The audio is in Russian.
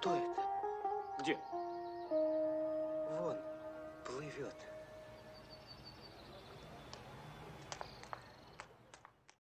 Кто это? Где? Вон, плывет.